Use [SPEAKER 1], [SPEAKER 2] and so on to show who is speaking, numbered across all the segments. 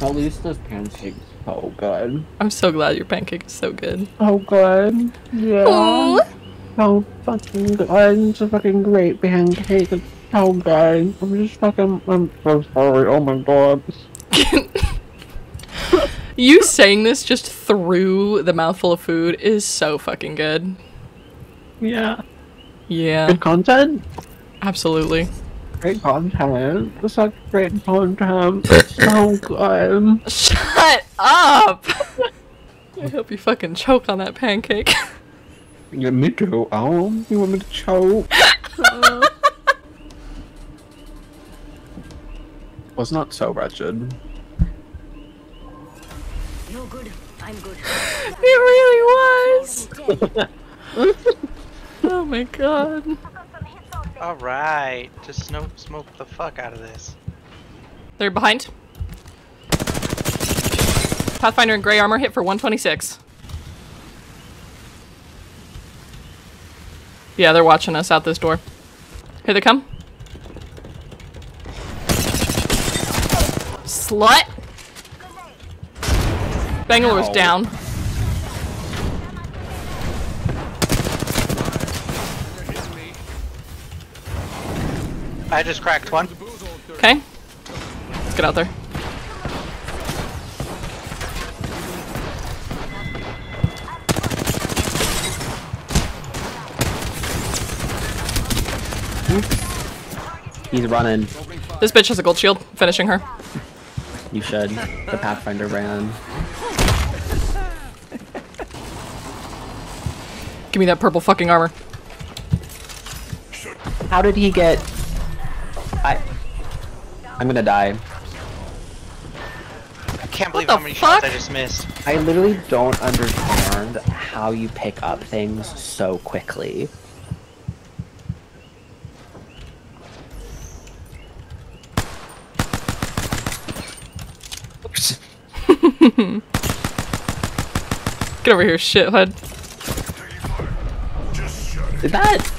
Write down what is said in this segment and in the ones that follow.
[SPEAKER 1] At least this pancake's so good.
[SPEAKER 2] I'm so glad your pancake is so good.
[SPEAKER 1] Oh, good. Yeah.
[SPEAKER 2] Aw.
[SPEAKER 1] So fucking good. It's a fucking great pancake. It's so good. I'm just fucking. I'm so sorry. Oh my god.
[SPEAKER 2] You saying this just through the mouthful of food is so fucking good.
[SPEAKER 1] Yeah.
[SPEAKER 2] Yeah,
[SPEAKER 1] Good content.
[SPEAKER 2] absolutely.
[SPEAKER 1] Great content. Such great content. so good.
[SPEAKER 2] Shut up! I hope you fucking choke on that pancake.
[SPEAKER 1] Yeah, me too. Oh, you want me to choke? Was not so wretched.
[SPEAKER 3] No good. I'm good.
[SPEAKER 2] it really was! oh my god.
[SPEAKER 4] Alright, just smoke, smoke the fuck out of this.
[SPEAKER 2] They're behind. Pathfinder in gray armor hit for 126. Yeah, they're watching us out this door. Here they come. Slut! Bangalore's
[SPEAKER 1] Ow.
[SPEAKER 2] down.
[SPEAKER 4] I just cracked one.
[SPEAKER 2] Okay. Let's get out there.
[SPEAKER 1] He's running.
[SPEAKER 2] This bitch has a gold shield, finishing her.
[SPEAKER 1] You should. The Pathfinder ran.
[SPEAKER 2] Give me that purple fucking armor.
[SPEAKER 1] How did he get? I. I'm gonna die.
[SPEAKER 4] I can't believe how many shots I just missed.
[SPEAKER 1] I literally don't understand how you pick up things so quickly. Oops.
[SPEAKER 2] Get over here, shithead.
[SPEAKER 1] Did that?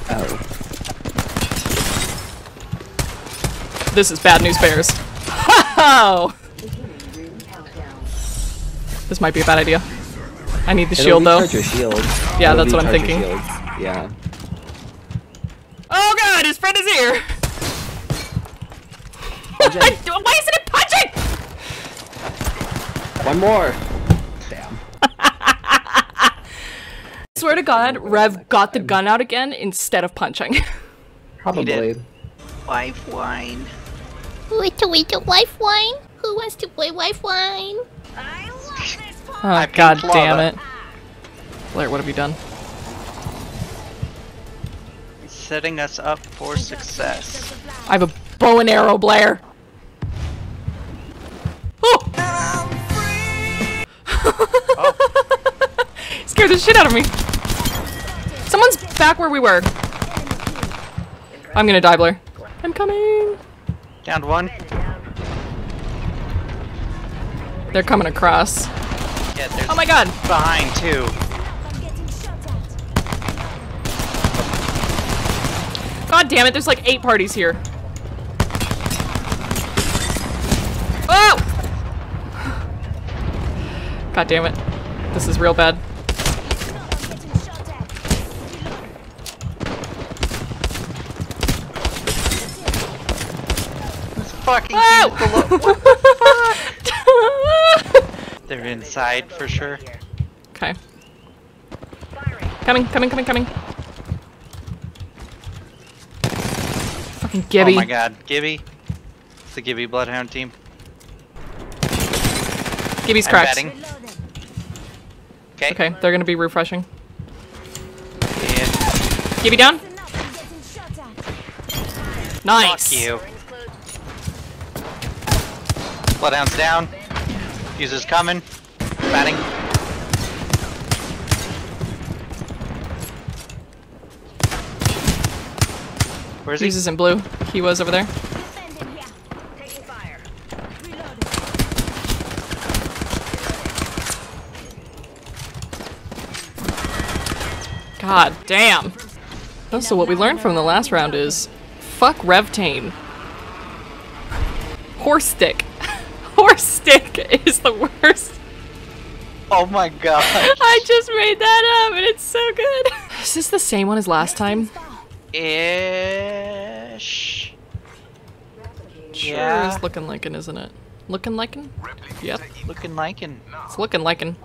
[SPEAKER 2] This is bad news bears. Oh! This might be a bad idea. I need the
[SPEAKER 1] It'll
[SPEAKER 2] shield though.
[SPEAKER 1] your shield.
[SPEAKER 2] Yeah,
[SPEAKER 1] It'll
[SPEAKER 2] that's what I'm thinking.
[SPEAKER 1] Yeah.
[SPEAKER 2] Oh god, his friend is here! Why isn't it punching?
[SPEAKER 1] One more. Damn.
[SPEAKER 2] Swear to god, Rev got the gun out again instead of punching.
[SPEAKER 1] Probably.
[SPEAKER 4] did. Wife wine.
[SPEAKER 5] Wait, wait, wife wine? Who wants to play wife wine?
[SPEAKER 3] I love this part.
[SPEAKER 2] Oh
[SPEAKER 4] I
[SPEAKER 2] god damn
[SPEAKER 4] lava.
[SPEAKER 2] it. Blair, what have you done?
[SPEAKER 4] Setting us up for success.
[SPEAKER 2] I have a bow and arrow, Blair. Oh! Scared the shit out of me. Someone's back where we were. I'm gonna die, Blair. I'm coming.
[SPEAKER 4] Down one.
[SPEAKER 2] They're coming across.
[SPEAKER 4] Yeah, there's
[SPEAKER 2] Oh my god.
[SPEAKER 4] behind too.
[SPEAKER 3] I'm getting shot at.
[SPEAKER 2] God damn it, there's like eight parties here. Oh! God damn it. This is real bad.
[SPEAKER 3] I'm getting shot at.
[SPEAKER 4] This fucking
[SPEAKER 2] Oh!
[SPEAKER 4] team's below. They're inside for sure.
[SPEAKER 2] okay. Coming, coming, coming, coming. Fucking oh Gibby.
[SPEAKER 4] Oh my god, Gibby. It's the Gibby Bloodhound team.
[SPEAKER 2] Gibby's
[SPEAKER 4] I'm
[SPEAKER 2] cracked.
[SPEAKER 4] Okay.
[SPEAKER 2] Okay, they're gonna be refreshing.
[SPEAKER 4] And
[SPEAKER 2] Gibby down.
[SPEAKER 3] Enough. I'm getting shot at.
[SPEAKER 2] Nice.
[SPEAKER 4] fuck you. Bloodhound's down. User's coming. Batting. Where's he?
[SPEAKER 2] Jesus in blue. He was over there. God damn. Oh, so what we learned from the last round is fuck Revtane. Horse stick. Horse stick first.
[SPEAKER 4] Oh my god.
[SPEAKER 2] I just made that up and it's so good. Is this the same one as last time?
[SPEAKER 4] Ish.
[SPEAKER 2] Sure
[SPEAKER 4] Yeah.
[SPEAKER 2] is looking like it, isn't it? Looking like it? Yep,
[SPEAKER 4] Looking like an.
[SPEAKER 2] it's looking like it.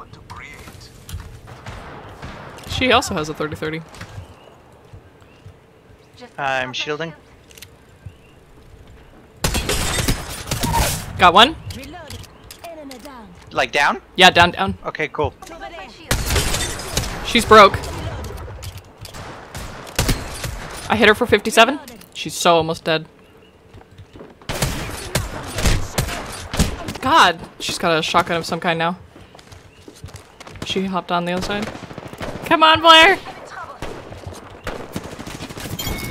[SPEAKER 2] She also has a 30-30.
[SPEAKER 4] I'm shielding.
[SPEAKER 2] Got one?
[SPEAKER 3] Reloading. Enemy down.
[SPEAKER 4] Like down?
[SPEAKER 2] Yeah, down, down.
[SPEAKER 4] Okay, cool.
[SPEAKER 2] She's broke. I hit her for 57. She's so almost dead. God, she's got a shotgun of some kind now. She hopped on the other side. Come on, Blair!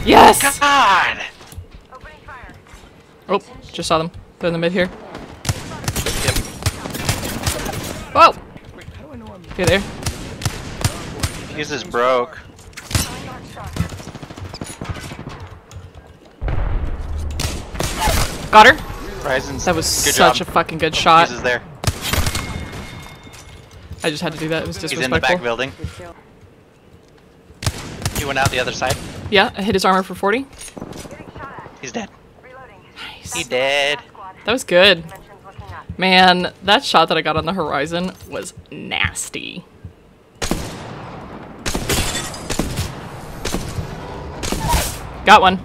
[SPEAKER 2] Yes!
[SPEAKER 4] God!
[SPEAKER 2] Oh, just saw them. They're in the mid here.
[SPEAKER 4] Yep.
[SPEAKER 2] Whoa! Okay, there.
[SPEAKER 4] Fuse is broke.
[SPEAKER 2] Got her.
[SPEAKER 4] Horizon's.
[SPEAKER 2] That was
[SPEAKER 4] good
[SPEAKER 2] such
[SPEAKER 4] job.
[SPEAKER 2] a fucking good shot.
[SPEAKER 4] Fuse is there.
[SPEAKER 2] I just had to do that. It was disrespectful.
[SPEAKER 4] He's in the back building. He went out the other side.
[SPEAKER 2] Yeah, I hit his armor for 40.
[SPEAKER 4] He's dead.
[SPEAKER 2] Nice.
[SPEAKER 4] He dead.
[SPEAKER 2] That was good. Man, that shot that I got on the horizon was nasty. Got one.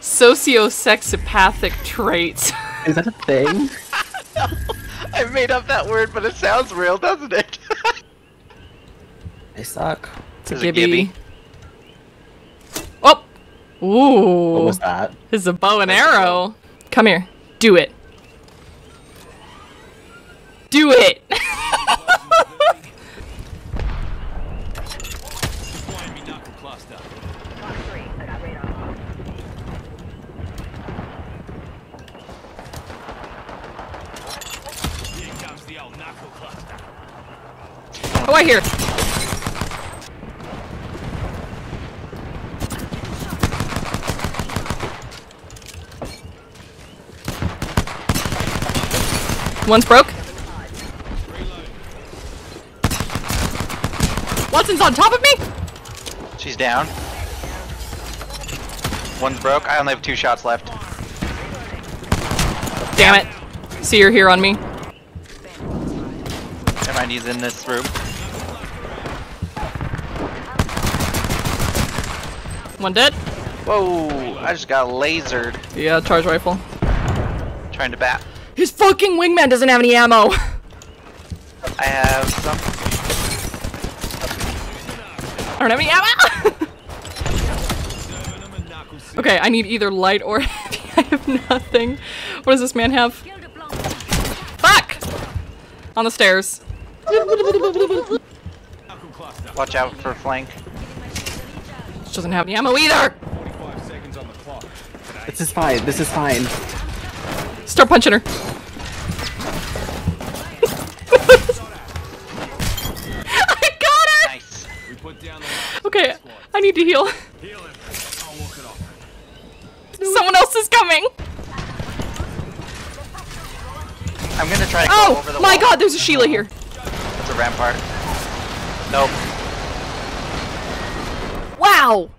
[SPEAKER 2] Sociosexopathic traits.
[SPEAKER 1] Is that a thing?
[SPEAKER 4] I made up that word, but it sounds real, doesn't it?
[SPEAKER 1] I suck.
[SPEAKER 2] It's a
[SPEAKER 4] There's a
[SPEAKER 2] gibby.
[SPEAKER 4] Gibby.
[SPEAKER 2] Oh!
[SPEAKER 1] What
[SPEAKER 2] Ooh.
[SPEAKER 1] was that?
[SPEAKER 2] This is a bow and arrow. Come here. Do it. Do it! oh, I hear. One's broke. Wattson's on top of me?
[SPEAKER 4] She's down. One's broke. I only have two shots left.
[SPEAKER 2] Damn it. See her here on me.
[SPEAKER 4] Never mind, he's in this room.
[SPEAKER 2] One dead.
[SPEAKER 4] Whoa! I just got lasered
[SPEAKER 2] Yeah, charge rifle.
[SPEAKER 4] trying to bat.
[SPEAKER 2] His fucking wingman doesn't have any ammo.
[SPEAKER 4] I have some.
[SPEAKER 2] I don't have any ammo. okay, I need either light or heavy. I have nothing. What does this man have? Fuck! On the stairs.
[SPEAKER 4] Watch out for flank.
[SPEAKER 2] Doesn't have any ammo either.
[SPEAKER 1] This is fine. This is fine.
[SPEAKER 2] Start punching her. Need to heal. Someone else is coming.
[SPEAKER 4] I'm gonna try to go oh, over
[SPEAKER 2] Oh
[SPEAKER 4] the
[SPEAKER 2] my
[SPEAKER 4] wall.
[SPEAKER 2] god, there's a Sheila here.
[SPEAKER 4] It's a rampart. Nope.
[SPEAKER 2] Wow.